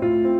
Thank you.